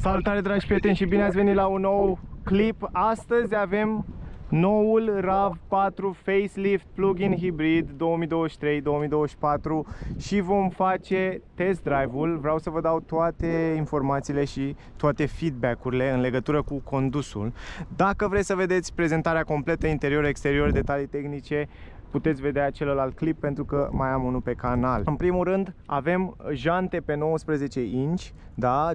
Salutare dragi prieteni și bine ați venit la un nou clip. Astăzi avem noul RAV4 Facelift Plug-in Hybrid 2023-2024 și vom face test drive-ul. Vreau să vă dau toate informațiile și toate feedback-urile în legătură cu condusul. Dacă vreți să vedeți prezentarea completă, interior-exterior, detalii tehnice, puteți vedea celălalt clip pentru că mai am unul pe canal. În primul rând avem jante pe 19 inch, da,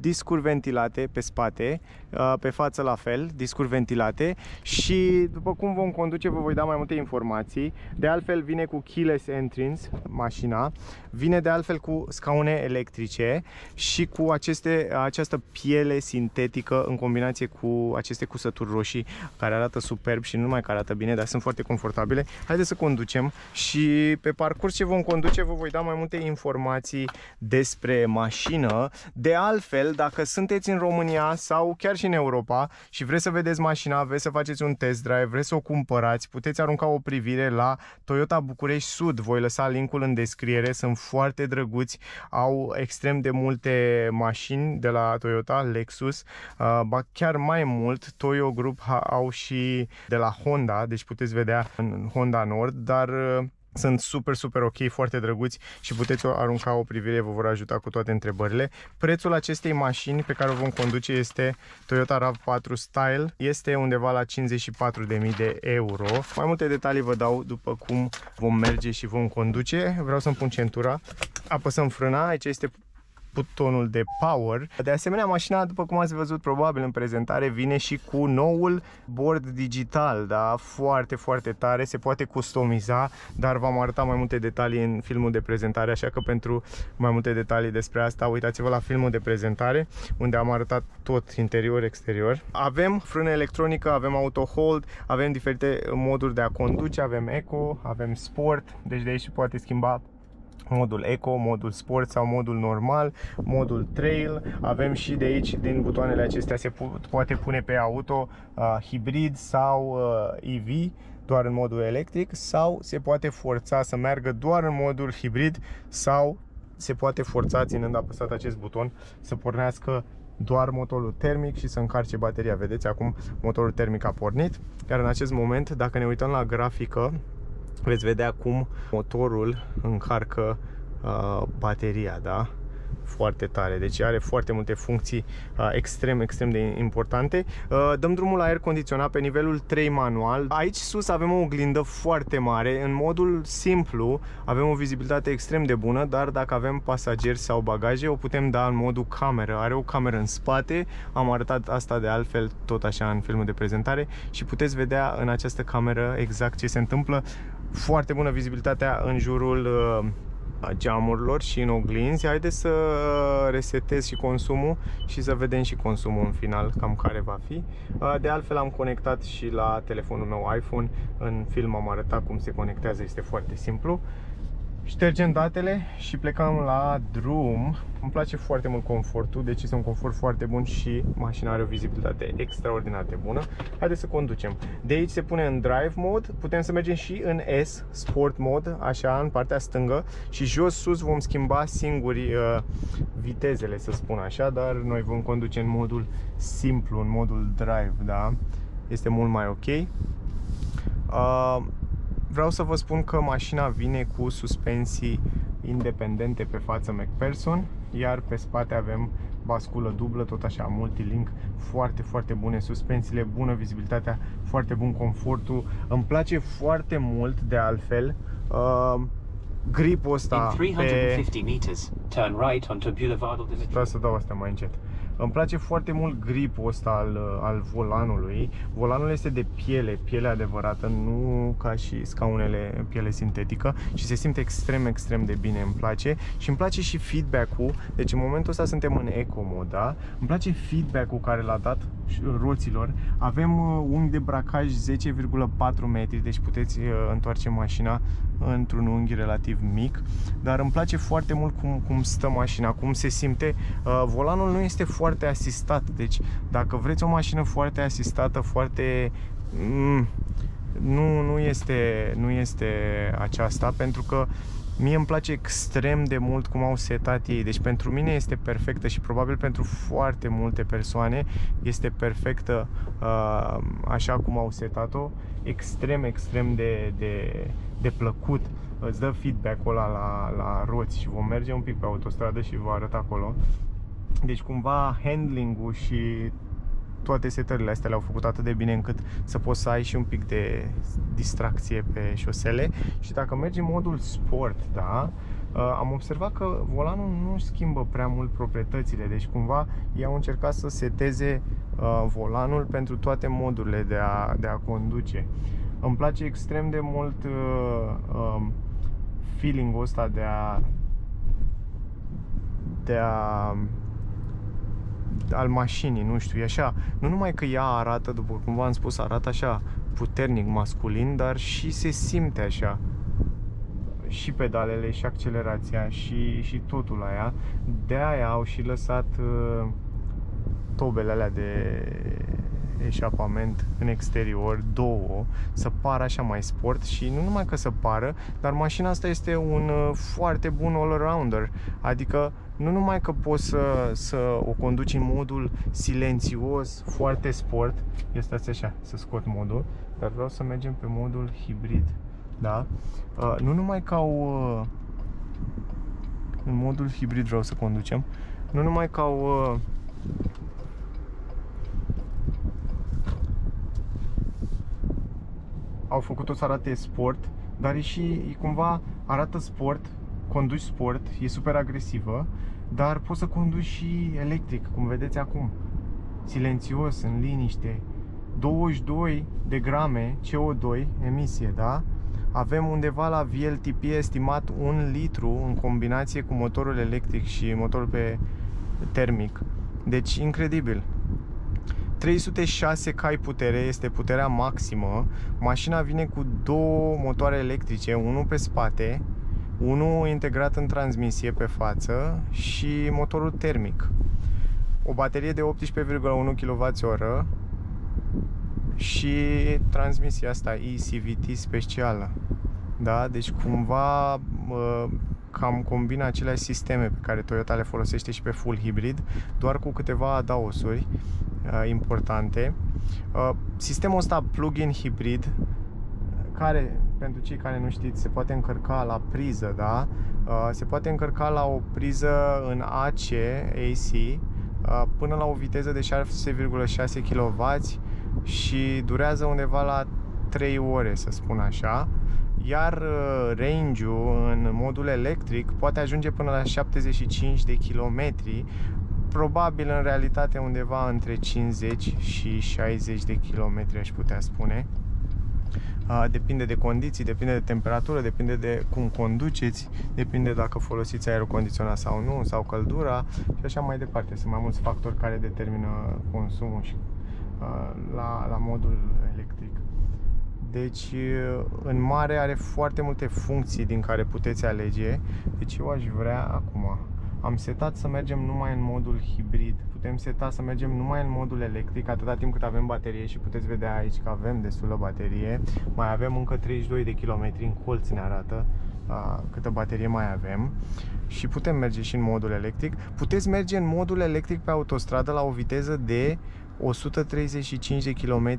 discuri ventilate pe spate, uh, pe față la fel, discuri ventilate și după cum vom conduce vă voi da mai multe informații. De altfel vine cu keyless entrance mașina, vine de altfel cu scaune electrice și cu aceste, această piele sintetică în combinație cu aceste cusături roșii care arată superb și nu numai că arată bine, dar sunt foarte confortabile. Haideți să conducem și pe parcurs ce vom conduce vă voi da mai multe informații despre mașină. De altfel, dacă sunteți în România sau chiar și în Europa și vreți să vedeți mașina, vreți să faceți un test drive, vreți să o cumpărați, puteți arunca o privire la Toyota București Sud. Voi lăsa linkul în descriere, sunt foarte drăguți, au extrem de multe mașini de la Toyota, Lexus, uh, ba chiar mai mult, Toyo Group au și de la Honda, deci puteți vedea în Honda Nord, dar uh, sunt super, super ok, foarte drăguți și puteți arunca o privire, vă vor ajuta cu toate întrebările. Prețul acestei mașini pe care o vom conduce este Toyota RAV4 Style, este undeva la 54.000 de euro. Mai multe detalii vă dau după cum vom merge și vom conduce. Vreau să-mi pun centura, apăsăm frâna, aici este butonul de power. De asemenea, mașina, după cum ați văzut probabil în prezentare, vine și cu noul board digital, da? foarte, foarte tare, se poate customiza, dar v-am arătat mai multe detalii în filmul de prezentare, așa că pentru mai multe detalii despre asta, uitați-vă la filmul de prezentare, unde am arătat tot interior-exterior. Avem frână electronică, avem auto hold, avem diferite moduri de a conduce, avem eco, avem sport, deci de aici se poate schimba modul Eco, modul Sport sau modul normal, modul Trail. Avem și de aici, din butoanele acestea, se poate pune pe auto uh, hibrid sau uh, EV doar în modul electric sau se poate forța să meargă doar în modul hibrid sau se poate forța, ținând apăsat acest buton, să pornească doar motorul termic și să încarce bateria. Vedeți, acum motorul termic a pornit, iar în acest moment, dacă ne uităm la grafică, veți vedea cum motorul încarcă uh, bateria, da? foarte tare, deci are foarte multe funcții uh, extrem, extrem de importante. Uh, dăm drumul la aer condiționat pe nivelul 3 manual. Aici sus avem o oglindă foarte mare, în modul simplu avem o vizibilitate extrem de bună, dar dacă avem pasageri sau bagaje o putem da în modul cameră. Are o cameră în spate, am arătat asta de altfel tot așa în filmul de prezentare și puteți vedea în această cameră exact ce se întâmplă foarte bună vizibilitatea în jurul uh, geamurilor și în oglinzi. Haideți să resetez și consumul și să vedem și consumul în final, cam care va fi. Uh, de altfel am conectat și la telefonul meu iPhone. În film am arătat cum se conectează, este foarte simplu ștergem datele și plecăm la drum. Îmi place foarte mult confortul, deci este un confort foarte bun și mașina are o vizibilitate extraordinar de bună. Haideți să conducem. De aici se pune în drive mode, putem să mergem și în S, sport mode, așa, în partea stângă și jos sus vom schimba singuri uh, vitezele, să spun așa, dar noi vom conduce în modul simplu, în modul drive, da? Este mult mai ok. Uh, Vreau să vă spun că mașina vine cu suspensii independente pe față McPherson, iar pe spate avem basculă dublă, tot așa, multilink, foarte, foarte bune suspensiile, bună vizibilitatea, foarte bun confortul. Îmi place foarte mult, de altfel, uh, gripul ăsta In 350 pe... meters, turn right onto Boulevard Vreau să dau asta mai încet. Îmi place foarte mult gripul ăsta al, al volanului. Volanul este de piele, piele adevărată, nu ca și scaunele piele sintetică și se simte extrem, extrem de bine, îmi place. Și îmi place și feedback-ul, deci în momentul ăsta suntem în eco mode, da? Îmi place feedback-ul care l-a dat roților. Avem uh, unghi de bracaj 10,4 metri, deci puteți uh, întoarce mașina într-un unghi relativ mic, dar îmi place foarte mult cum, cum stă mașina, cum se simte. Uh, volanul nu este foarte asistat, deci dacă vreți o mașină foarte asistată, foarte... Mm, nu, nu, este, nu este aceasta, pentru că Mie îmi place extrem de mult cum au setat ei, deci pentru mine este perfectă și probabil pentru foarte multe persoane este perfectă uh, așa cum au setat-o, extrem, extrem de, de, de plăcut. Îți dă feedback-ul ăla la, la roți și vom merge un pic pe autostradă și vă arăt acolo. Deci cumva handling-ul și toate setările astea le-au făcut atât de bine încât să poți să ai și un pic de distracție pe șosele și dacă mergi în modul sport, da, uh, am observat că volanul nu schimbă prea mult proprietățile, deci cumva ei au încercat să seteze uh, volanul pentru toate modurile de a, de a conduce. Îmi place extrem de mult uh, um, feeling-ul ăsta de a de a al mașinii, nu știu, e așa, nu numai că ea arată, după cum v-am spus, arată așa puternic masculin, dar și se simte așa. Și pedalele, și accelerația, și, și totul aia. De aia au și lăsat uh, tobele alea de eșapament în exterior, două, să pară așa mai sport și nu numai că să pară, dar mașina asta este un uh, foarte bun all-rounder, adică nu numai că poți să, să o conduci în modul silențios, foarte sport, este așa, să scot modul, dar vreau să mergem pe modul hibrid, da? Uh, nu numai că au uh, în modul hibrid vreau să conducem, nu numai că au uh, au făcut-o să arate sport, dar e și e cumva arată sport, conduci sport, e super agresivă, dar poți să conduci și electric, cum vedeți acum. Silențios, în liniște. 22 de grame CO2 emisie, da? Avem undeva la VLTP estimat 1 litru în combinație cu motorul electric și motorul pe termic. Deci incredibil. 306 cai putere este puterea maximă. Mașina vine cu două motoare electrice, unul pe spate, unul integrat în transmisie pe față și motorul termic. O baterie de 18,1 kWh și transmisia asta ECVT specială. Da? Deci cumva cam combina aceleași sisteme pe care Toyota le folosește și pe full hybrid, doar cu câteva adaosuri uh, importante. Uh, sistemul ăsta plug-in hibrid, care, pentru cei care nu știți, se poate încărca la priză, da? Uh, se poate încărca la o priză în AC, AC, uh, până la o viteză de 6,6 kW și durează undeva la 3 ore, să spun așa iar uh, range-ul în modul electric poate ajunge până la 75 de kilometri, probabil în realitate undeva între 50 și 60 de kilometri aș putea spune. Depinde de condiții, depinde de temperatură, depinde de cum conduceți, depinde dacă folosiți aerul condiționat sau nu, sau căldura și așa mai departe. Sunt mai mulți factori care determină consumul și la, la modul electric. Deci, în mare are foarte multe funcții din care puteți alege. Deci eu aș vrea acum am setat să mergem numai în modul hibrid. Putem seta să mergem numai în modul electric atâta timp cât avem baterie și puteți vedea aici că avem destulă baterie. Mai avem încă 32 de kilometri în colț ne arată uh, câtă baterie mai avem și putem merge și în modul electric. Puteți merge în modul electric pe autostradă la o viteză de 135 de km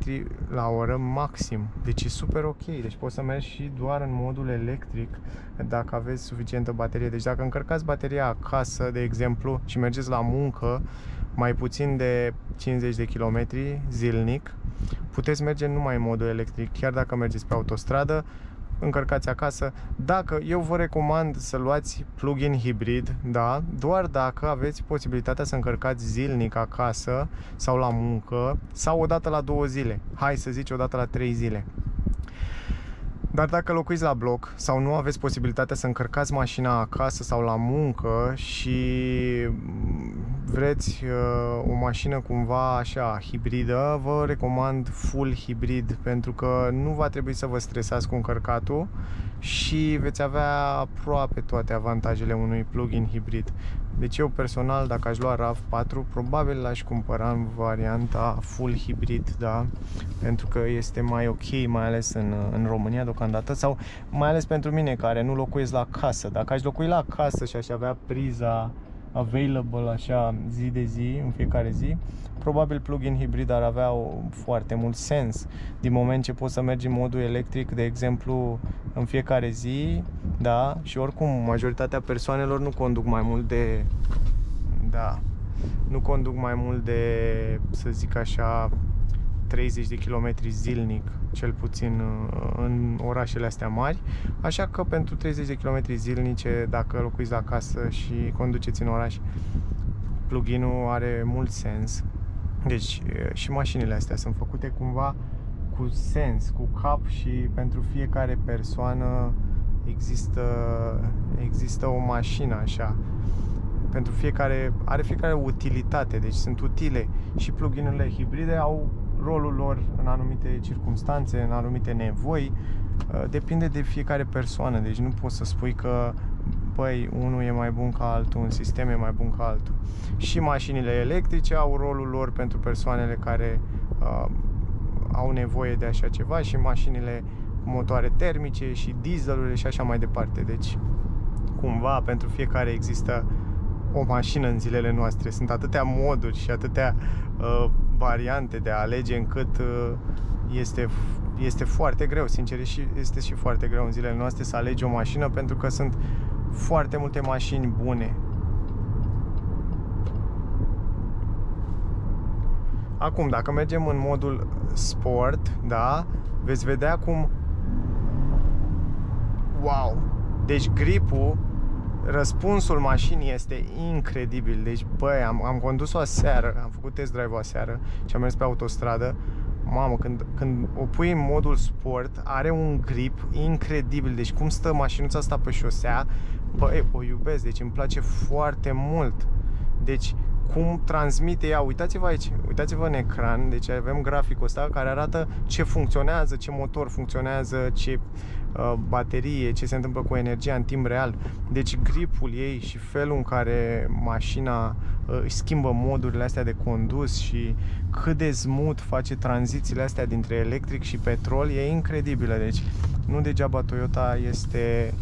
la oră maxim. Deci e super ok. Deci poți să mergi și doar în modul electric dacă aveți suficientă baterie. Deci dacă încărcați bateria acasă, de exemplu, și mergeți la muncă mai puțin de 50 de km zilnic, puteți merge numai în modul electric. Chiar dacă mergeți pe autostradă, încărcați acasă. Dacă eu vă recomand să luați plug-in hibrid, da, doar dacă aveți posibilitatea să încărcați zilnic acasă sau la muncă sau o dată la două zile. Hai să zici o dată la trei zile. Dar dacă locuiți la bloc sau nu aveți posibilitatea să încărcați mașina acasă sau la muncă și vreți uh, o mașină cumva așa hibridă, vă recomand full hibrid pentru că nu va trebui să vă stresați cu încărcatul și veți avea aproape toate avantajele unui plug-in hibrid. Deci eu personal, dacă aș lua RAV4, probabil l-aș cumpăra în varianta full hibrid, da? Pentru că este mai ok, mai ales în, în România deocamdată, sau mai ales pentru mine care nu locuiesc la casă. Dacă aș locui la casă și aș avea priza available așa zi de zi, în fiecare zi, probabil plug-in hibrid ar avea o, foarte mult sens. Din moment ce poți să mergi în modul electric, de exemplu, în fiecare zi, da, și oricum majoritatea persoanelor nu conduc mai mult de da, nu conduc mai mult de, să zic așa, 30 de kilometri zilnic, cel puțin uh, în orașele astea mari. Așa că pentru 30 de kilometri zilnice, dacă locuiți la casă și conduceți în oraș, plugin-ul are mult sens. Deci uh, și mașinile astea sunt făcute cumva cu sens, cu cap și pentru fiecare persoană există, există o mașină așa pentru fiecare, are fiecare utilitate, deci sunt utile și pluginurile hibride au rolul lor în anumite circunstanțe, în anumite nevoi, uh, depinde de fiecare persoană, deci nu poți să spui că băi, unul e mai bun ca altul, un sistem e mai bun ca altul. Și mașinile electrice au rolul lor pentru persoanele care uh, au nevoie de așa ceva și mașinile cu motoare termice și dieselurile și așa mai departe. Deci, cumva, pentru fiecare există o mașină în zilele noastre. Sunt atâtea moduri și atâtea uh, variante de a alege încât uh, este, este foarte greu, sincer, și este și foarte greu în zilele noastre să alegi o mașină pentru că sunt foarte multe mașini bune. Acum, dacă mergem în modul sport, da, veți vedea cum wow! Deci gripul răspunsul mașinii este incredibil. Deci, băi, am, am condus-o aseară, am făcut test drive-ul aseară și am mers pe autostradă. Mamă, când, când o pui în modul sport, are un grip incredibil. Deci cum stă mașinuța asta pe șosea, băi, o iubesc, deci îmi place foarte mult. Deci cum transmite ea. Uitați-vă aici, uitați-vă în ecran, deci avem graficul ăsta care arată ce funcționează, ce motor funcționează, ce uh, baterie, ce se întâmplă cu energia în timp real. Deci gripul ei și felul în care mașina uh, își schimbă modurile astea de condus și cât de smooth face tranzițiile astea dintre electric și petrol e incredibilă. Deci nu degeaba Toyota este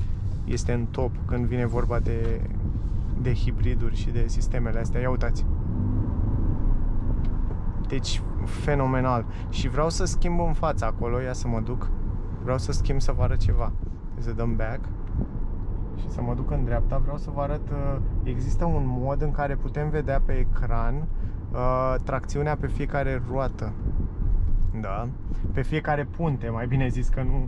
este în top când vine vorba de de hibriduri și de sistemele astea. Ia uitați! Deci, fenomenal. Și vreau să schimb în fața acolo, ia să mă duc. Vreau să schimb să vă arăt ceva. Să dăm back și să mă duc în dreapta. Vreau să vă arăt, uh, există un mod în care putem vedea pe ecran uh, tracțiunea pe fiecare roată. Da? Pe fiecare punte, mai bine zis că nu,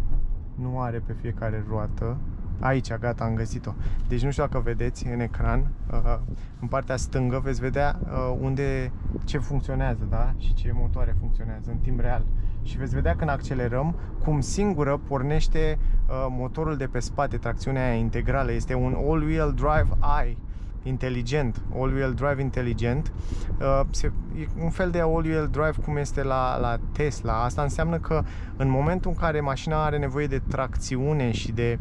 nu are pe fiecare roată. Aici, gata, am găsit-o. Deci nu știu dacă vedeți în ecran, uh, în partea stângă veți vedea uh, unde ce funcționează, da? Și ce motoare funcționează în timp real. Și veți vedea când accelerăm cum singură pornește uh, motorul de pe spate, tracțiunea aia integrală. Este un all-wheel drive i inteligent, all-wheel drive inteligent. Uh, e un fel de all-wheel drive cum este la, la Tesla. Asta înseamnă că în momentul în care mașina are nevoie de tracțiune și de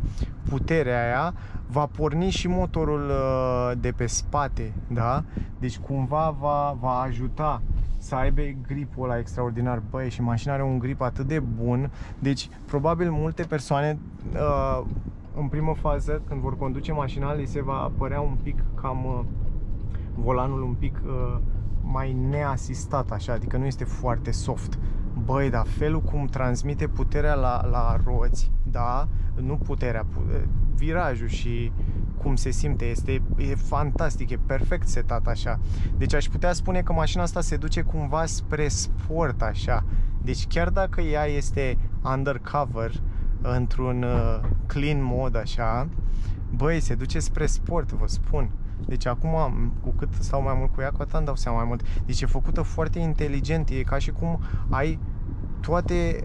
putere aia, va porni și motorul uh, de pe spate, da? Deci cumva va, va ajuta să aibă gripul ăla extraordinar. Băi, și mașina are un grip atât de bun, deci probabil multe persoane uh, în primă fază, când vor conduce mașina, li se va părea un pic cam uh, volanul un pic uh, mai neasistat așa, adică nu este foarte soft. Băi, dar felul cum transmite puterea la, la roți, da, nu puterea, uh, virajul și cum se simte, este e fantastic, e perfect setat așa. Deci aș putea spune că mașina asta se duce cumva spre sport așa. Deci chiar dacă ea este undercover, într-un uh, clean mod așa, băi, se duce spre sport, vă spun. Deci acum, cu cât stau mai mult cu ea, cu atât îmi dau seama mai mult. Deci e făcută foarte inteligent, e ca și cum ai toate...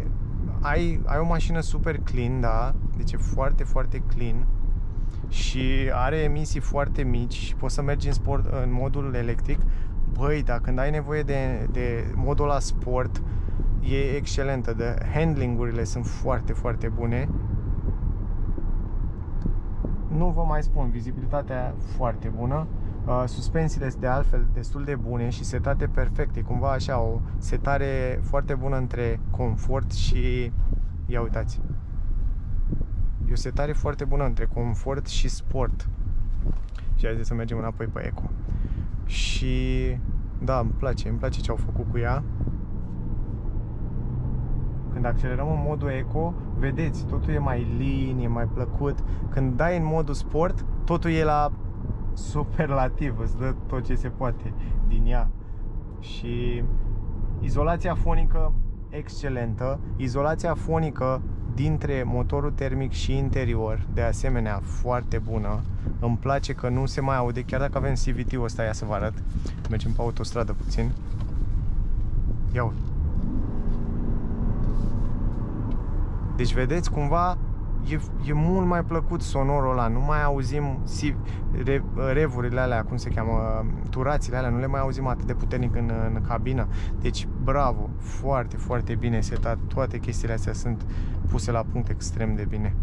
Ai, ai o mașină super clean, da? Deci e foarte, foarte clean și are emisii foarte mici și poți să mergi în, sport, în modul electric. Băi, dar când ai nevoie de, de modul la sport, e excelentă. De handlingurile sunt foarte, foarte bune. Nu vă mai spun, vizibilitatea foarte bună. Uh, suspensiile sunt de altfel destul de bune și setate perfect. E cumva așa o setare foarte bună între confort și... Ia uitați. E o setare foarte bună între confort și sport. Și hai să mergem înapoi pe Eco. Și da, îmi place, îmi place ce au făcut cu ea. Când accelerăm în modul eco, vedeți, totul e mai lin, e mai plăcut. Când dai în modul sport, totul e la superlativ, îți dă tot ce se poate din ea. Și izolația fonică excelentă, izolația fonică dintre motorul termic și interior, de asemenea, foarte bună. Îmi place că nu se mai aude, chiar dacă avem CVT-ul ăsta, ia să vă arăt. Mergem pe autostradă puțin. Ia -o. Deci vedeți, cumva e, e mult mai plăcut sonorul ăla, nu mai auzim si, re, revurile alea, cum se cheamă, turațiile alea, nu le mai auzim atât de puternic în, în cabină. Deci, bravo, foarte, foarte bine setat, toate chestiile astea sunt puse la punct extrem de bine.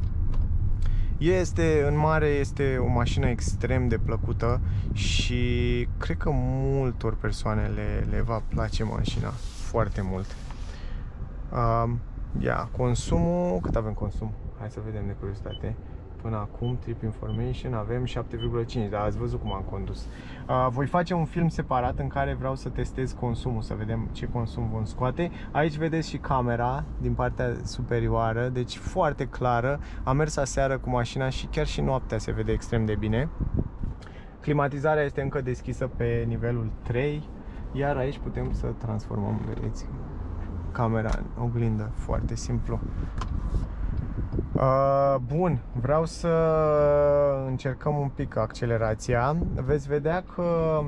Este, în mare, este o mașină extrem de plăcută și cred că multor persoane le, le va place mașina foarte mult. Uh, ia, consumul, cât avem consum? Hai să vedem de curiozitate. Până acum, Trip Information, avem 7,5, dar ați văzut cum am condus. Uh, voi face un film separat în care vreau să testez consumul, să vedem ce consum vom scoate. Aici vedeți și camera din partea superioară, deci foarte clară. Am mers aseară cu mașina și chiar și noaptea se vede extrem de bine. Climatizarea este încă deschisă pe nivelul 3, iar aici putem să transformăm, vedeți, camera în oglindă, foarte simplu. Uh, bun, vreau să încercăm un pic accelerația. Veți vedea că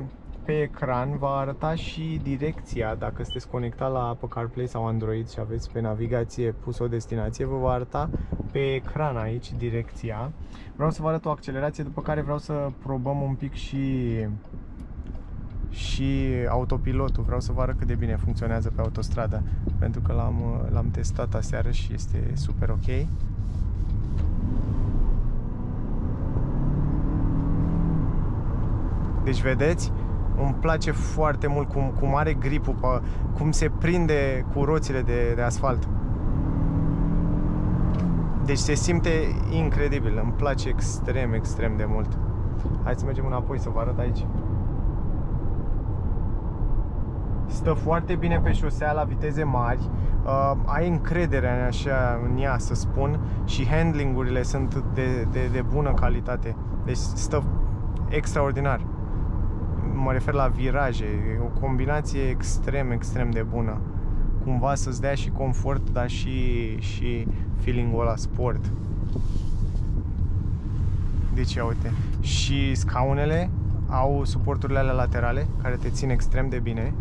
pe ecran va arăta și direcția dacă sunteți conectat la Apple CarPlay sau Android și aveți pe navigație pus o destinație, vă va arăta pe ecran aici direcția. Vreau să vă arăt o accelerație, după care vreau să probăm un pic și și autopilotul. Vreau să vă arăt cât de bine funcționează pe autostradă, pentru că l-am, l-am testat aseară și este super ok. Deci vedeți, îmi place foarte mult cum, cum are gripul, pe, cum se prinde cu roțile de, de asfalt. Deci se simte incredibil, îmi place extrem, extrem de mult. Hai să mergem înapoi să vă arăt aici. Stă foarte bine pe șosea la viteze mari, uh, ai încredere în, așa, în ea, să spun, și handlingurile sunt de, de, de bună calitate. Deci stă extraordinar mă refer la viraje, e o combinație extrem, extrem de bună. Cumva să-ți dea și confort, dar și, și feeling-ul ăla sport. Deci, ia uite. Și scaunele au suporturile alea laterale, care te țin extrem de bine.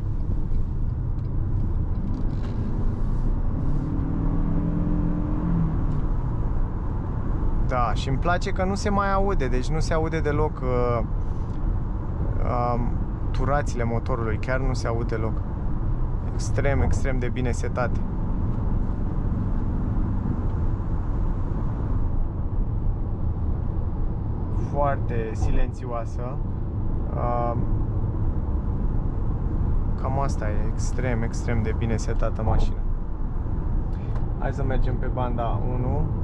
Da, și îmi place că nu se mai aude, deci nu se aude deloc uh, um, turațiile motorului, chiar nu se aude deloc. Extrem, extrem de bine setate. Foarte silențioasă. Um, cam asta e, extrem, extrem de bine setată mașina. Hai să mergem pe banda 1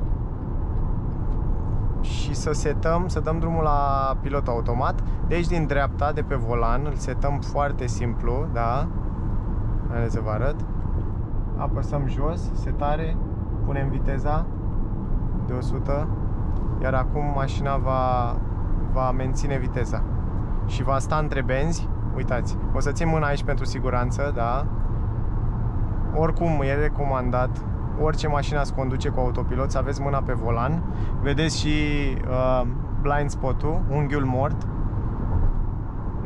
și să setăm, să dăm drumul la pilot automat. De aici din dreapta, de pe volan, îl setăm foarte simplu, da? Hai să vă arăt. Apăsăm jos, setare, punem viteza de 100, iar acum mașina va, va menține viteza și va sta între benzi. Uitați, o să țin mâna aici pentru siguranță, da? Oricum e recomandat orice mașină ați conduce cu autopilot, să aveți mâna pe volan. Vedeți și uh, blind spot-ul, unghiul mort.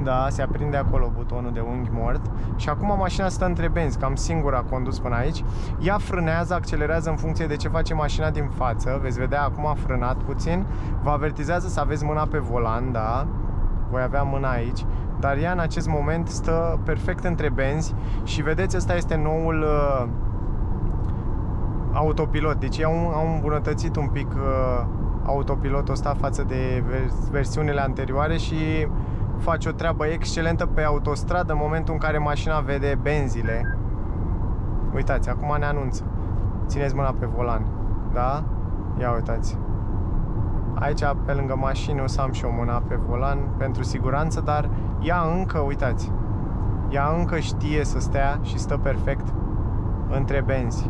Da, se aprinde acolo butonul de unghi mort. Și acum mașina stă între benzi, cam singur a condus până aici. Ea frânează, accelerează în funcție de ce face mașina din față. Veți vedea, acum a frânat puțin. Vă avertizează să aveți mâna pe volan, da? Voi avea mâna aici. Dar ea în acest moment stă perfect între benzi și vedeți, ăsta este noul... Uh, autopilot. Deci au, au îmbunătățit un pic uh, autopilotul ăsta față de vers- versiunile anterioare și face o treabă excelentă pe autostradă în momentul în care mașina vede benzile. Uitați, acum ne anunță. Țineți mâna pe volan. Da? Ia uitați. Aici, pe lângă mașină, o să am și o mâna pe volan pentru siguranță, dar ea încă, uitați, ea încă știe să stea și stă perfect între benzi.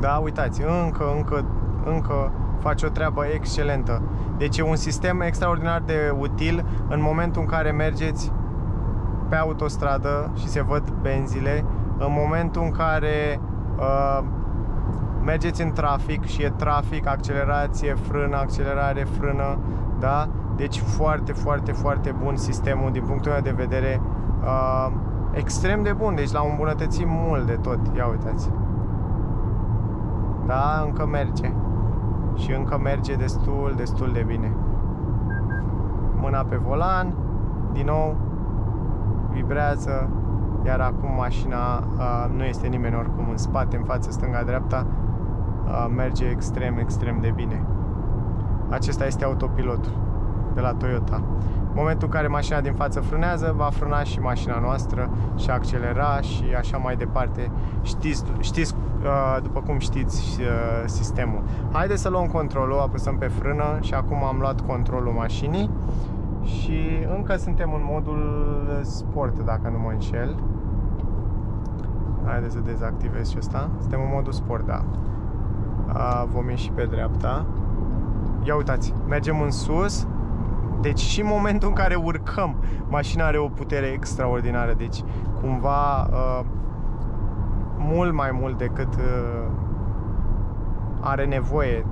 Da, uitați, încă, încă, încă face o treabă excelentă. Deci e un sistem extraordinar de util în momentul în care mergeți pe autostradă și se văd benzile, în momentul în care uh, mergeți în trafic și e trafic, accelerație, frână, accelerare, frână, da? Deci foarte, foarte, foarte bun sistemul din punctul meu de vedere uh, extrem de bun, deci l-au îmbunătățit mult de tot, ia uitați. Da, încă merge. Și încă merge destul, destul de bine. Mâna pe volan, din nou, vibrează, iar acum mașina uh, nu este nimeni oricum în spate, în față, stânga, dreapta, uh, merge extrem, extrem de bine. Acesta este autopilotul de la Toyota. În momentul în care mașina din față frânează, va frâna și mașina noastră și accelera și așa mai departe. Știți, știți uh, după cum știți uh, sistemul. Haideți să luăm controlul, apăsăm pe frână și acum am luat controlul mașinii și încă suntem în modul sport, dacă nu mă înșel. Haideți să dezactivez și ăsta. Suntem în modul sport, da. Uh, vom ieși pe dreapta. Ia uitați, mergem în sus, deci și în momentul în care urcăm, mașina are o putere extraordinară. Deci cumva uh, mult mai mult decât uh, are nevoie.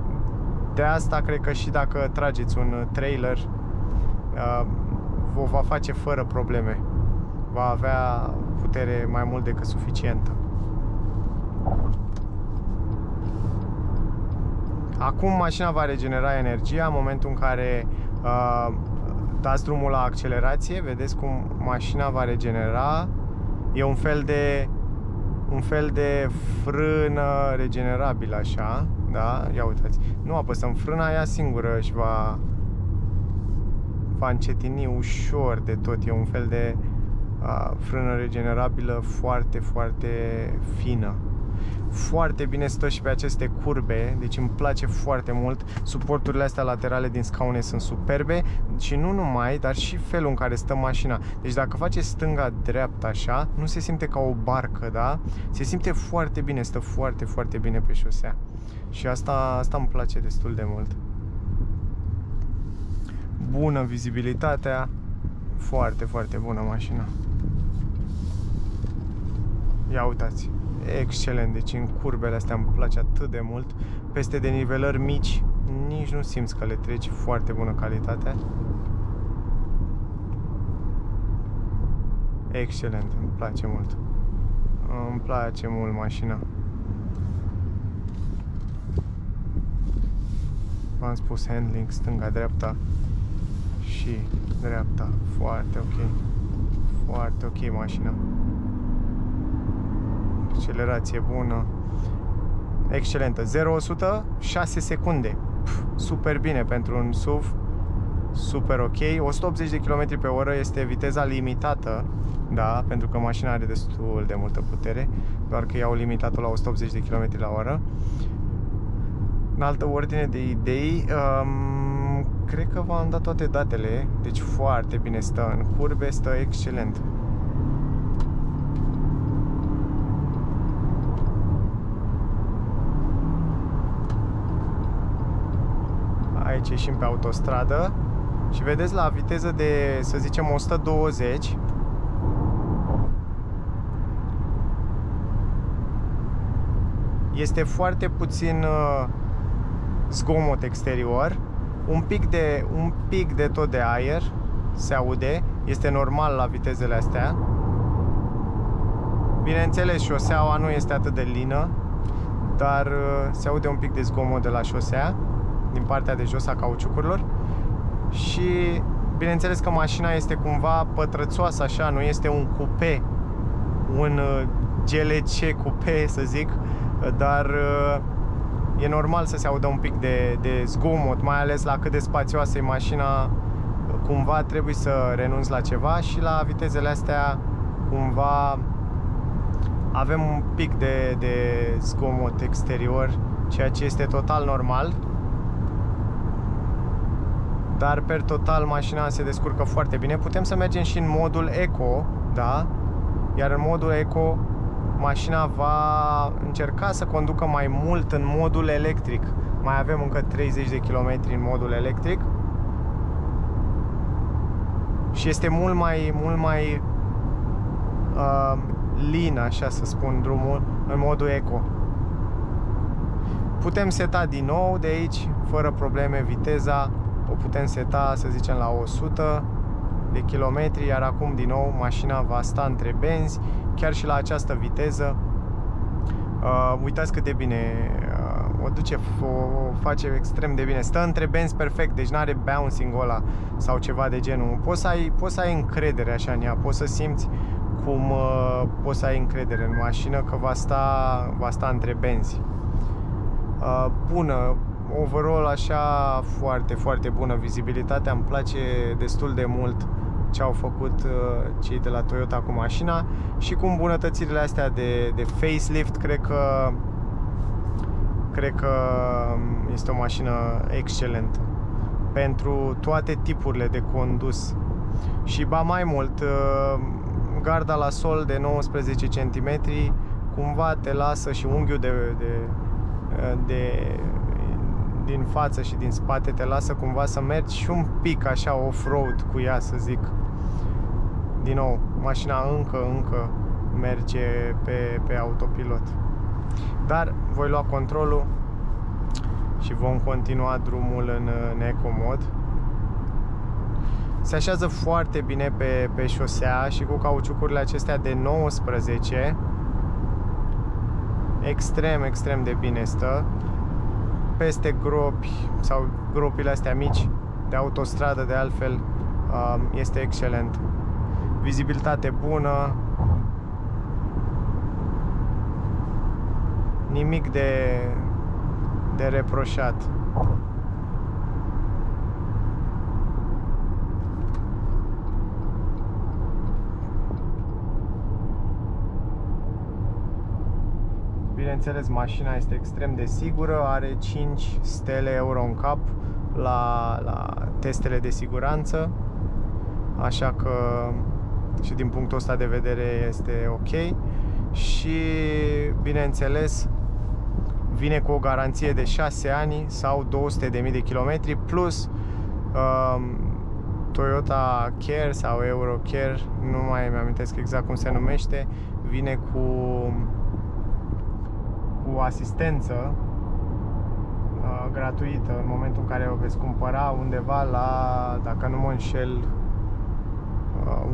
De asta cred că și dacă trageți un trailer, uh, vă va face fără probleme. Va avea putere mai mult decât suficientă. Acum mașina va regenera energia în momentul în care uh, dați drumul la accelerație, vedeți cum mașina va regenera. E un fel de un fel de frână regenerabilă așa, da? Ia uitați. Nu apăsăm frâna, ea singură și va va încetini ușor de tot. E un fel de uh, frână regenerabilă foarte, foarte fină foarte bine stă și pe aceste curbe, deci îmi place foarte mult. Suporturile astea laterale din scaune sunt superbe și nu numai, dar și felul în care stă mașina. Deci dacă face stânga-dreapta așa, nu se simte ca o barcă, da? Se simte foarte bine, stă foarte, foarte bine pe șosea. Și asta, asta îmi place destul de mult. Bună vizibilitatea, foarte, foarte bună mașina. Ia uitați excelent, deci în curbele astea îmi place atât de mult. Peste de nivelări mici, nici nu simți că le treci, foarte bună calitate. Excelent, îmi place mult. Îmi place mult mașina. V-am spus handling stânga-dreapta și dreapta. Foarte ok. Foarte ok mașina accelerație bună, excelentă. 0-100, 6 secunde. Pf, super bine pentru un SUV, super ok. 180 de km pe oră este viteza limitată, da, pentru că mașina are destul de multă putere, doar că i-au limitat la 180 de km la oră. În altă ordine de idei, um, cred că v-am dat toate datele, deci foarte bine stă în curbe, stă excelent. Aici ieșim pe autostradă. Și vedeți la viteză de, să zicem, 120 este foarte puțin uh, zgomot exterior. Un pic de un pic de tot de aer se aude, este normal la vitezele astea. Bineînțeles șoseaua nu este atât de lină dar uh, se aude un pic de zgomot de la șosea din partea de jos a cauciucurilor și bineînțeles că mașina este cumva pătrățoasă așa, nu este un cupe, un uh, GLC cupe să zic, dar uh, e normal să se audă un pic de, de zgomot, mai ales la cât de spațioasă e mașina, cumva trebuie să renunți la ceva și la vitezele astea cumva avem un pic de, de zgomot exterior, ceea ce este total normal. Dar per total mașina se descurcă foarte bine. Putem să mergem și în modul Eco, da? Iar în modul Eco mașina va încerca să conducă mai mult în modul electric. Mai avem încă 30 de km în modul electric. Și este mult mai, mult mai uh, lin, așa să spun, drumul în modul eco. Putem seta din nou de aici, fără probleme, viteza o putem seta, să zicem, la 100 de kilometri, iar acum din nou mașina va sta între benzi, chiar și la această viteză. Uh, uitați cât de bine uh, o duce, o, o face extrem de bine. Stă între benzi perfect, deci nu are bouncing ăla sau ceva de genul. Poți să ai, poți să ai încredere așa în ea, poți să simți cum uh, poți să ai încredere în mașină că va sta, va sta între benzi. Uh, bună, overall așa foarte, foarte bună vizibilitatea, îmi place destul de mult ce au făcut uh, cei de la Toyota cu mașina și cu îmbunătățirile astea de, de facelift, cred că cred că um, este o mașină excelentă pentru toate tipurile de condus. Și ba mai mult uh, garda la sol de 19 cm cumva te lasă și unghiul de, de, de din față și din spate te lasă cumva să mergi și un pic așa off-road cu ea, să zic. Din nou, mașina încă, încă merge pe, pe autopilot. Dar voi lua controlul și vom continua drumul în, în eco mod se așează foarte bine pe, pe șosea și cu cauciucurile acestea de 19 extrem, extrem de bine stă peste gropi sau gropile astea mici de autostradă de altfel um, este excelent. Vizibilitate bună. Nimic de, de reproșat Bineînțeles, mașina este extrem de sigură, are 5 stele euro în cap la, la testele de siguranță, așa că și din punctul ăsta de vedere este ok. Și bineînțeles vine cu o garanție de 6 ani sau 200.000 de kilometri plus um, Toyota Care sau Euro Care, nu mai îmi amintesc exact cum se numește, vine cu cu asistență uh, gratuită în momentul în care o veți cumpăra undeva la, dacă nu mă înșel, uh,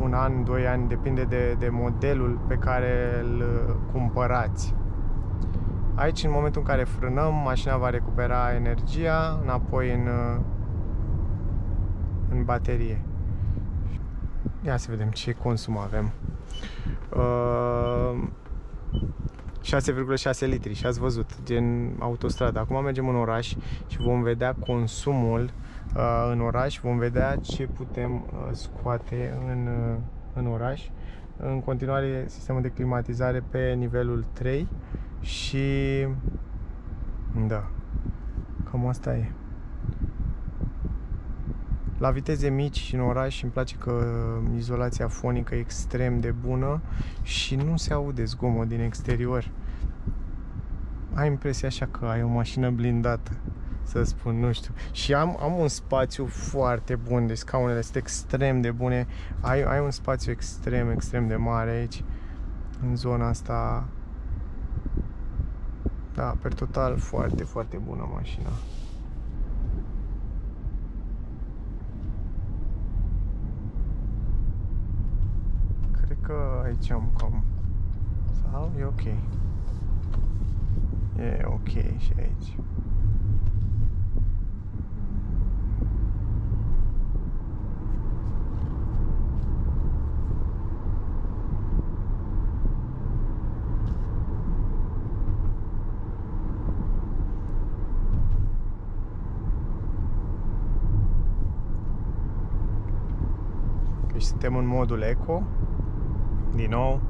un an, doi ani, depinde de, de modelul pe care îl cumpărați. Aici, în momentul în care frânăm, mașina va recupera energia înapoi în, uh, în baterie. Ia să vedem ce consum avem. Uh, 6,6 litri și ați văzut, gen autostradă. Acum mergem în oraș și vom vedea consumul uh, în oraș, vom vedea ce putem uh, scoate în, uh, în oraș. În continuare, sistemul de climatizare pe nivelul 3 și da, cam asta e. La viteze mici în oraș îmi place că izolația fonică e extrem de bună și nu se aude zgomot din exterior. Ai impresia așa că ai o mașină blindată, să spun, nu știu. Și am, am un spațiu foarte bun, deci scaunele sunt extrem de bune. Ai, ai un spațiu extrem, extrem de mare aici, în zona asta. Da, per total, foarte, foarte bună mașina. tchau omkomen. Zal je ok Okay. Yeah, okay, gente. Suntem în modul eco Din nou,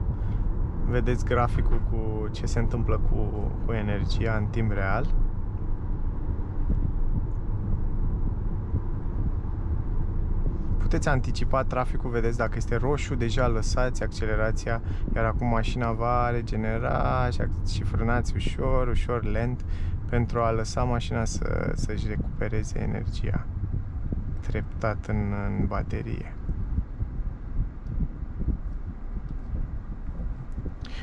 vedeți graficul cu ce se întâmplă cu, cu energia în timp real. puteți anticipa traficul, vedeți dacă este roșu, deja lăsați accelerația, iar acum mașina va regenera și, și frânați ușor, ușor, lent pentru a lăsa mașina să, să-și recupereze energia treptat în, în baterie.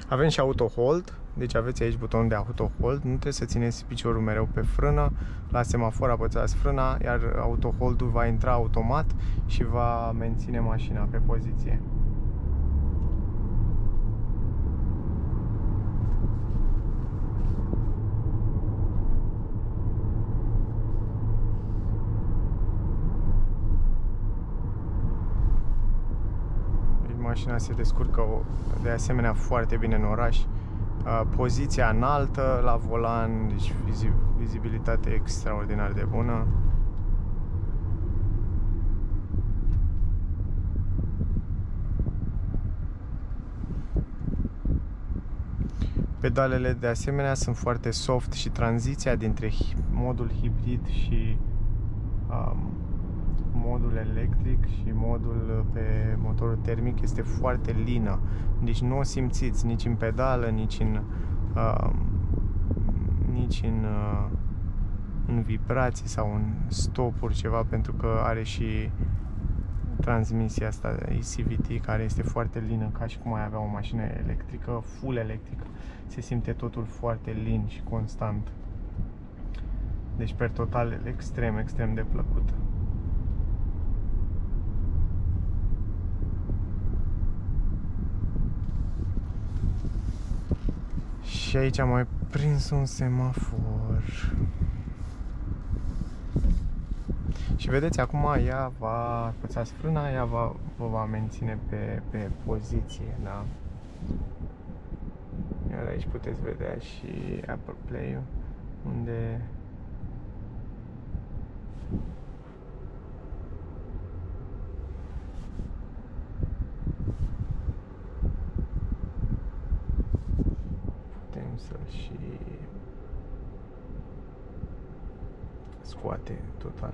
Avem și auto hold, deci aveți aici butonul de auto hold, nu trebuie să țineți piciorul mereu pe frână, la semafor apăsați frâna, iar auto hold-ul va intra automat și va menține mașina pe poziție. Deci mașina se descurcă de asemenea foarte bine în oraș poziția înaltă la volan, deci vizibilitate extraordinar de bună. Pedalele de asemenea sunt foarte soft și tranziția dintre modul hibrid și um, modul electric și modul pe motorul termic este foarte lină. Deci nu o simțiți nici în pedală, nici în uh, nici în uh, în vibrații sau în stopuri ceva pentru că are și transmisia asta de ECVT care este foarte lină ca și cum ai avea o mașină electrică, full electrică. Se simte totul foarte lin și constant. Deci per total extrem, extrem de plăcută. Și aici am mai prins un semafor. Și vedeți, acum ea va, apăsați frâna, ea va, vă va menține pe, pe poziție, da? Iar aici puteți vedea și Apple Play-ul, unde să și scoate total.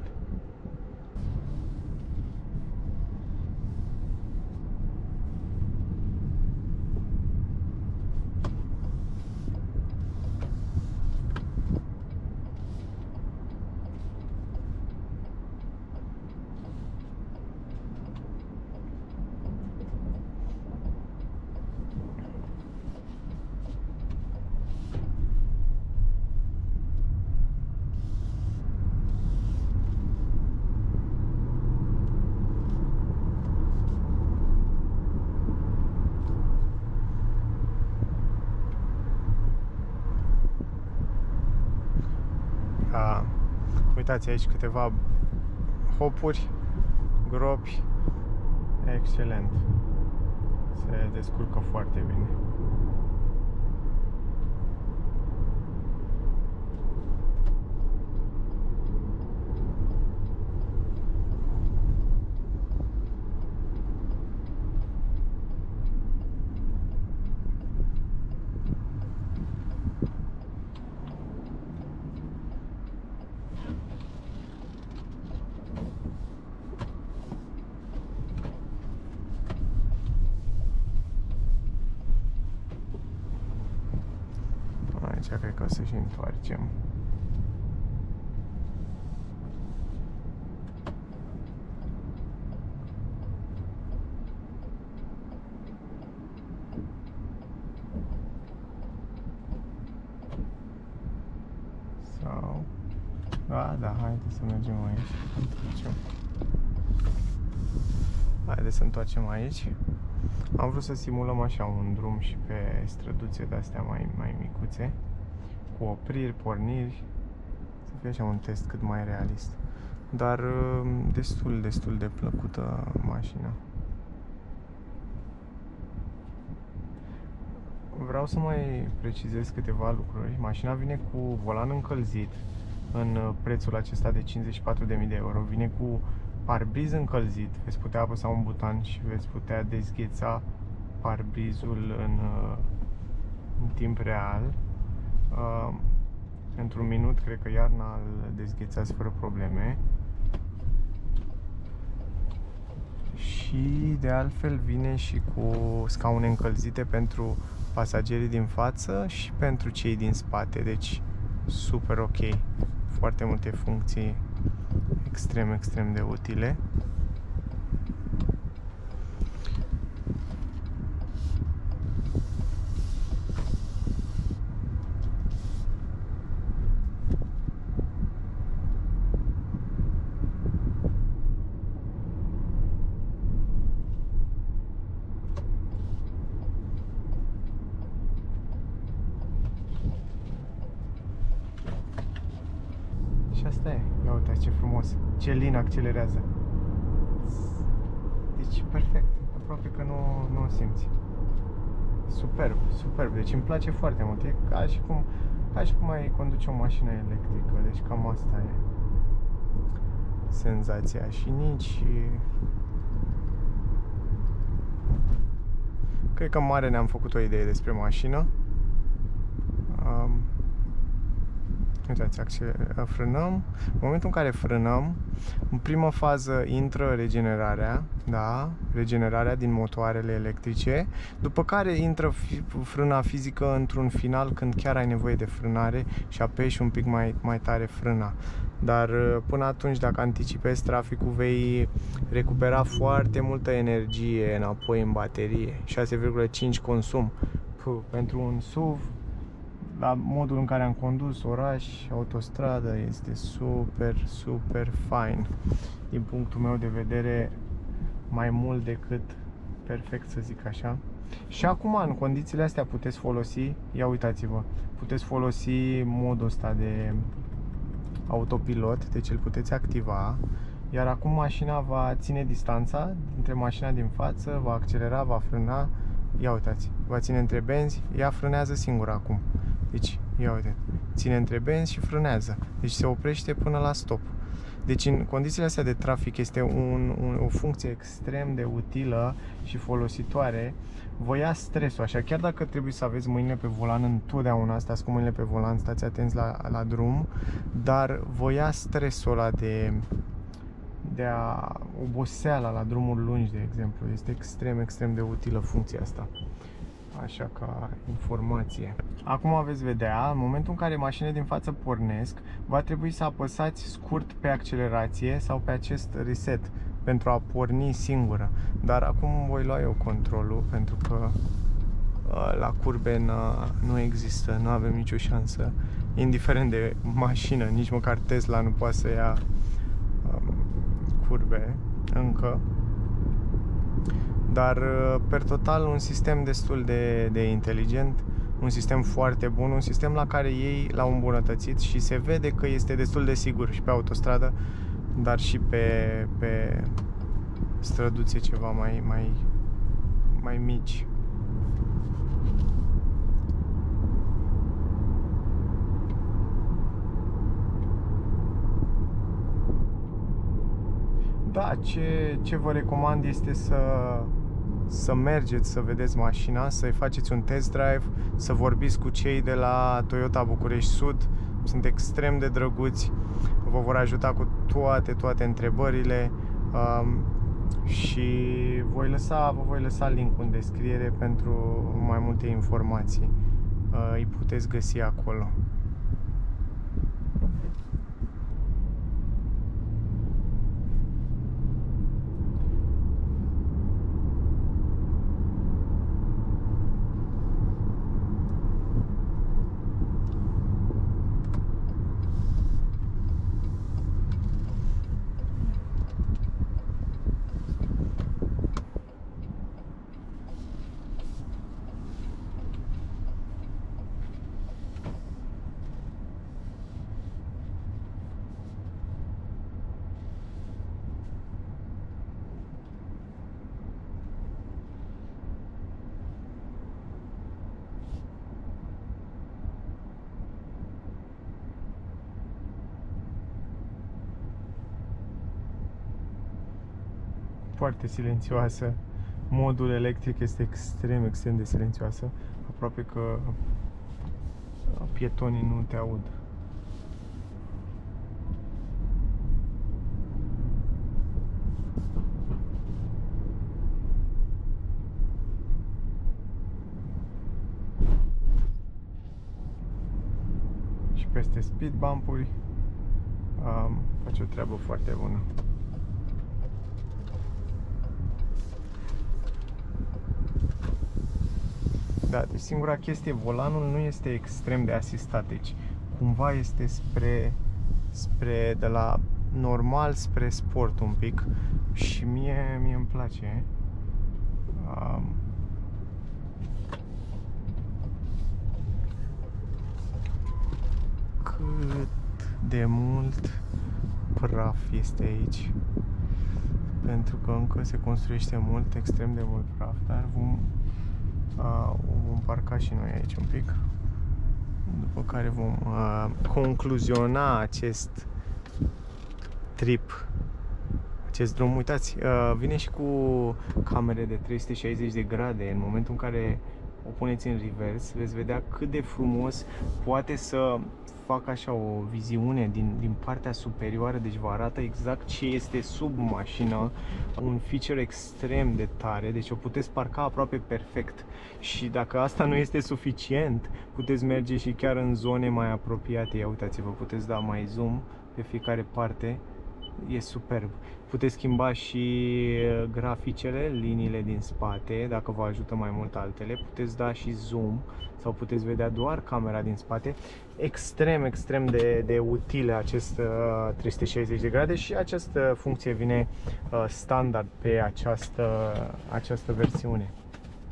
Uitați aici câteva hopuri, gropi, excelent. Se descurcă foarte bine. aici cred că o să și întoarcem. Sau... Da, da, haide să mergem aici. Întoarcem. Haide să întoarcem aici. Am vrut să simulăm așa un drum și pe străduțe de astea mai, mai micuțe cu opriri, porniri, să fie așa un test cât mai realist. Dar um, destul, destul de plăcută mașina. Vreau să mai precizez câteva lucruri. Mașina vine cu volan încălzit în uh, prețul acesta de 54.000 de euro. Vine cu parbriz încălzit, veți putea apăsa un buton și veți putea dezgheța parbrizul în, uh, în timp real. Uh, într-un minut, cred că iarna îl dezghețați fără probleme. Și de altfel vine și cu scaune încălzite pentru pasagerii din față și pentru cei din spate, deci super ok. Foarte multe funcții extrem, extrem de utile. Asta e. Ia uitați ce frumos. Ce lin accelerează. Deci perfect. Aproape că nu, nu o simți. Superb, superb. Deci îmi place foarte mult. E ca și cum, ca și cum ai conduce o mașină electrică. Deci cam asta e senzația. Și nici... Cred că mare ne-am făcut o idee despre mașină. Um, Uitați, frânăm. În momentul în care frânăm, în prima fază intră regenerarea, da, regenerarea din motoarele electrice, după care intră frâna fizică într-un final când chiar ai nevoie de frânare și apeși un pic mai, mai tare frâna. Dar până atunci, dacă anticipezi traficul, vei recupera foarte multă energie înapoi în baterie, 6,5 consum. Puh, pentru un SUV la modul în care am condus oraș, autostradă, este super, super fain. Din punctul meu de vedere, mai mult decât perfect, să zic așa. Și acum, în condițiile astea, puteți folosi, ia uitați-vă, puteți folosi modul ăsta de autopilot, deci îl puteți activa, iar acum mașina va ține distanța dintre mașina din față, va accelera, va frâna, ia uitați, va ține între benzi, ea frânează singură acum. Deci, ia uite, ține între benzi și frânează. Deci se oprește până la stop. Deci în condițiile astea de trafic este un, un, o funcție extrem de utilă și folositoare. Vă ia stresul, așa, chiar dacă trebuie să aveți mâinile pe volan întotdeauna, stați cu mâinile pe volan, stați atenți la, la drum, dar vă ia stresul ăla de, de a oboseala la drumuri lungi, de exemplu. Este extrem, extrem de utilă funcția asta așa ca informație. Acum veți vedea, în momentul în care mașinile din față pornesc, va trebui să apăsați scurt pe accelerație sau pe acest reset pentru a porni singură. Dar acum voi lua eu controlul pentru că la curbe nu există, nu avem nicio șansă. Indiferent de mașină, nici măcar Tesla nu poate să ia um, curbe încă dar uh, per total un sistem destul de, de inteligent, un sistem foarte bun, un sistem la care ei l-au îmbunătățit și se vede că este destul de sigur și pe autostradă, dar și pe, pe străduțe ceva mai, mai, mai mici. Da, ce, ce vă recomand este să să mergeți să vedeți mașina, să-i faceți un test drive, să vorbiți cu cei de la Toyota București Sud. Sunt extrem de drăguți, vă vor ajuta cu toate, toate întrebările um, și voi lăsa, vă voi lăsa link în descriere pentru mai multe informații. Uh, îi puteți găsi acolo. Foarte silențioasă. Modul electric este extrem, extrem de silențioasă. Aproape că pietonii nu te aud. Și peste speed bump-uri um, face o treabă foarte bună. Da, deci singura chestie, volanul nu este extrem de asistat, deci cumva este spre, spre de la normal spre sport un pic și mie, mie îmi place. Um, cât de mult praf este aici pentru că încă se construiește mult, extrem de mult praf, dar vom uh, vom parca și noi aici un pic. După care vom uh, concluziona acest trip acest drum, uitați, uh, vine și cu camere de 360 de grade în momentul în care o puneți în revers, veți vedea cât de frumos poate să fac așa o viziune din, din partea superioară, deci vă arată exact ce este sub mașină, un feature extrem de tare, deci o puteți parca aproape perfect. Și dacă asta nu este suficient, puteți merge și chiar în zone mai apropiate, ia uitați-vă, puteți da mai zoom pe fiecare parte, e superb. Puteți schimba și graficele, liniile din spate, dacă vă ajută mai mult altele. Puteți da și zoom sau puteți vedea doar camera din spate. Extrem, extrem de, de utile acest uh, 360 de grade și această funcție vine uh, standard pe această, această versiune.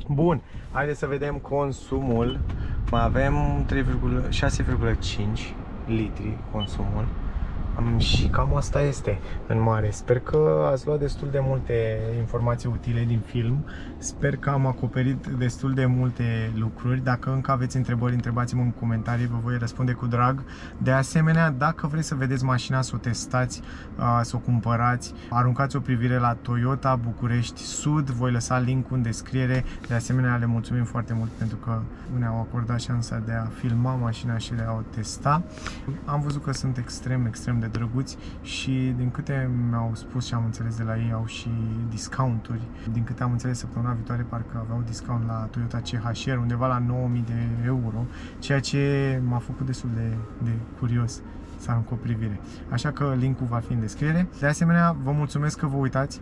Bun, haideți să vedem consumul. Mai avem 6,5 litri consumul și cam asta este în mare. Sper că ați luat destul de multe informații utile din film. Sper că am acoperit destul de multe lucruri. Dacă încă aveți întrebări, întrebați-mă în comentarii, vă voi răspunde cu drag. De asemenea, dacă vreți să vedeți mașina, să o testați, să o cumpărați, aruncați o privire la Toyota București Sud, voi lăsa link în descriere. De asemenea, le mulțumim foarte mult pentru că ne-au acordat șansa de a filma mașina și de a o testa. Am văzut că sunt extrem, extrem de drăguți și din câte mi-au spus și am înțeles de la ei au și discounturi. Din câte am înțeles săptămâna viitoare parcă aveau discount la Toyota CHR undeva la 9000 de euro, ceea ce m-a făcut destul de, de curios să arunc o privire. Așa că linkul va fi în descriere. De asemenea, vă mulțumesc că vă uitați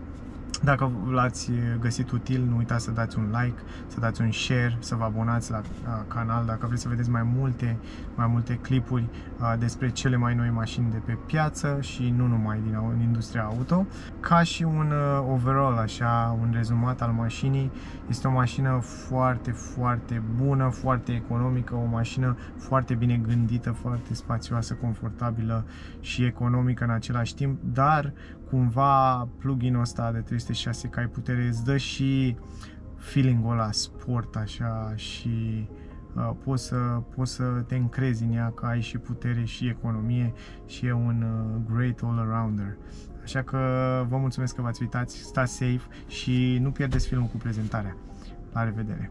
dacă l-ați găsit util, nu uitați să dați un like, să dați un share, să vă abonați la canal dacă vreți să vedeți mai multe, mai multe clipuri despre cele mai noi mașini de pe piață și nu numai din industria auto. Ca și un overall, așa, un rezumat al mașinii, este o mașină foarte, foarte bună, foarte economică, o mașină foarte bine gândită, foarte spațioasă, confortabilă și economică în același timp, dar cumva plugin-ul ăsta de 306 cai putere îți dă și feeling-ul ăla sport așa și uh, poți, să, poți să te încrezi în ea că ai și putere și economie și e un uh, great all-arounder. Așa că vă mulțumesc că v-ați uitat, stați safe și nu pierdeți filmul cu prezentarea. La revedere!